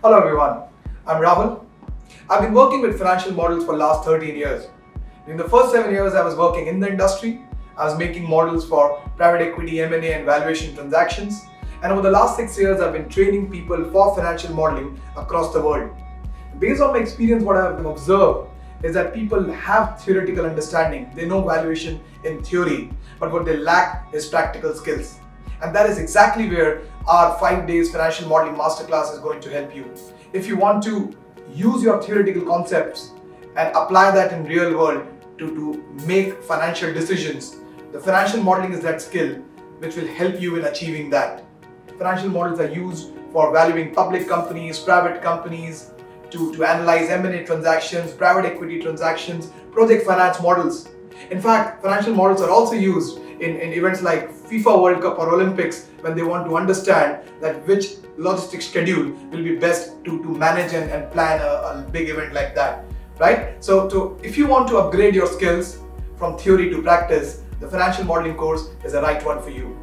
Hello everyone, I'm Rahul. I've been working with financial models for last 13 years. In the first 7 years I was working in the industry, I was making models for private equity, M&A and valuation transactions. And over the last 6 years I've been training people for financial modeling across the world. Based on my experience, what I've observed is that people have theoretical understanding. They know valuation in theory, but what they lack is practical skills. And that is exactly where our five days financial modeling masterclass is going to help you. If you want to use your theoretical concepts and apply that in real world to, to make financial decisions, the financial modeling is that skill which will help you in achieving that. Financial models are used for valuing public companies, private companies, to, to analyze M&A transactions, private equity transactions, project finance models. In fact, financial models are also used in, in events like FIFA World Cup or Olympics when they want to understand that which logistic schedule will be best to, to manage and, and plan a, a big event like that. Right? So to, if you want to upgrade your skills from theory to practice, the financial modeling course is the right one for you.